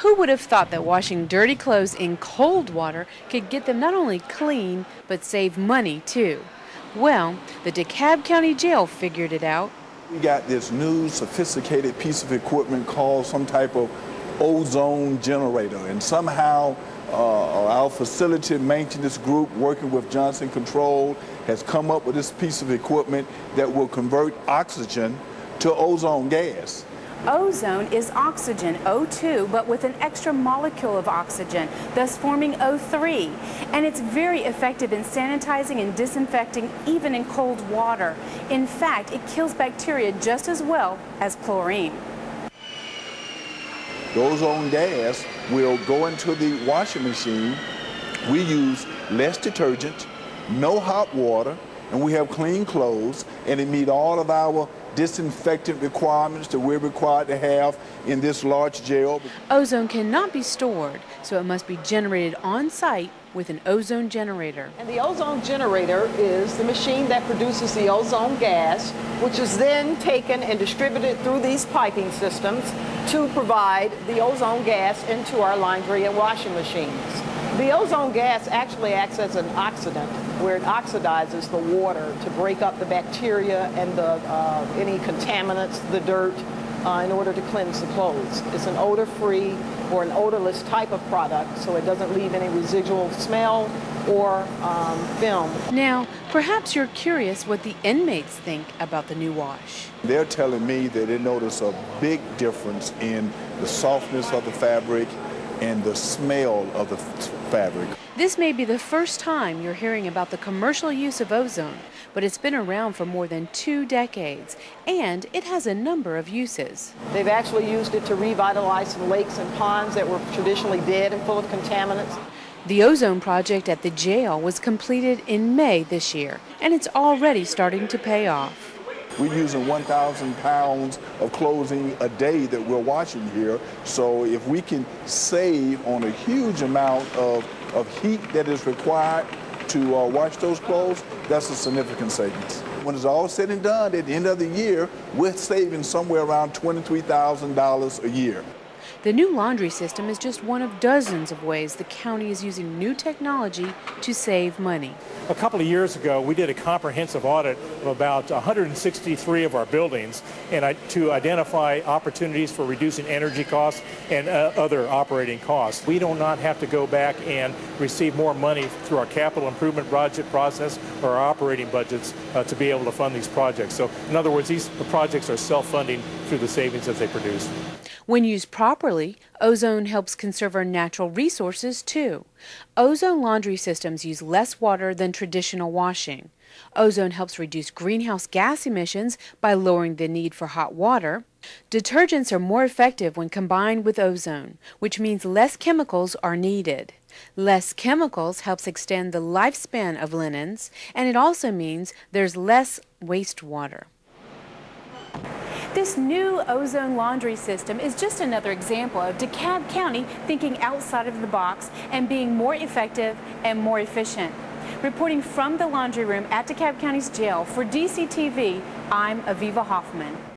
Who would have thought that washing dirty clothes in cold water could get them not only clean, but save money too? Well, the DeKalb County Jail figured it out. We got this new sophisticated piece of equipment called some type of ozone generator, and somehow uh, our facility maintenance group working with Johnson Control has come up with this piece of equipment that will convert oxygen to ozone gas. Ozone is oxygen, O2, but with an extra molecule of oxygen, thus forming O3. And it's very effective in sanitizing and disinfecting even in cold water. In fact, it kills bacteria just as well as chlorine. The ozone gas will go into the washing machine. We use less detergent, no hot water, and we have clean clothes, and it meets all of our disinfectant requirements that we're required to have in this large jail. Ozone cannot be stored, so it must be generated on site with an ozone generator. And the ozone generator is the machine that produces the ozone gas, which is then taken and distributed through these piping systems to provide the ozone gas into our laundry and washing machines. The ozone gas actually acts as an oxidant where it oxidizes the water to break up the bacteria and the, uh, any contaminants, the dirt, uh, in order to cleanse the clothes. It's an odor-free or an odorless type of product, so it doesn't leave any residual smell or um, film. Now, perhaps you're curious what the inmates think about the new wash. They're telling me that they notice a big difference in the softness of the fabric and the smell of the fabric. This may be the first time you're hearing about the commercial use of ozone, but it's been around for more than two decades, and it has a number of uses. They've actually used it to revitalize some lakes and ponds that were traditionally dead and full of contaminants. The ozone project at the jail was completed in May this year, and it's already starting to pay off. We're using 1,000 pounds of clothing a day that we're washing here. So if we can save on a huge amount of, of heat that is required to uh, wash those clothes, that's a significant savings. When it's all said and done, at the end of the year, we're saving somewhere around $23,000 a year. The new laundry system is just one of dozens of ways the county is using new technology to save money. A couple of years ago, we did a comprehensive audit of about 163 of our buildings and to identify opportunities for reducing energy costs and uh, other operating costs. We do not have to go back and receive more money through our capital improvement budget process or our operating budgets uh, to be able to fund these projects. So in other words, these projects are self-funding through the savings that they produce. When used properly, ozone helps conserve our natural resources too. Ozone laundry systems use less water than traditional washing. Ozone helps reduce greenhouse gas emissions by lowering the need for hot water. Detergents are more effective when combined with ozone, which means less chemicals are needed. Less chemicals helps extend the lifespan of linens, and it also means there's less wastewater. This new ozone laundry system is just another example of DeKalb County thinking outside of the box and being more effective and more efficient. Reporting from the laundry room at DeKalb County's jail for DCTV, I'm Aviva Hoffmann.